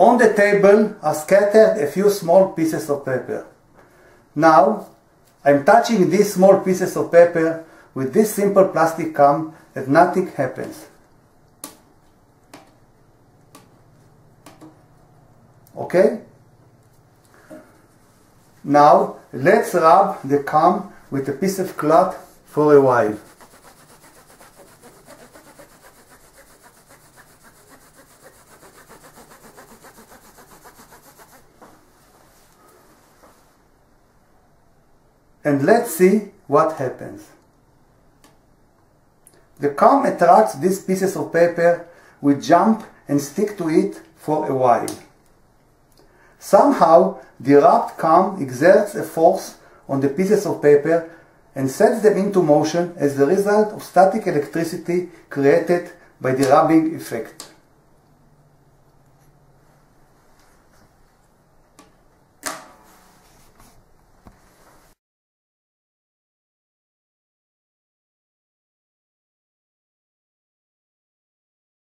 On the table are scattered a few small pieces of paper. Now, I'm touching these small pieces of paper with this simple plastic cam and nothing happens. Okay? Now, let's rub the cam with a piece of cloth for a while. And let's see what happens. The comb attracts these pieces of paper, we jump and stick to it for a while. Somehow, the wrapped comb exerts a force on the pieces of paper and sets them into motion as the result of static electricity created by the rubbing effect.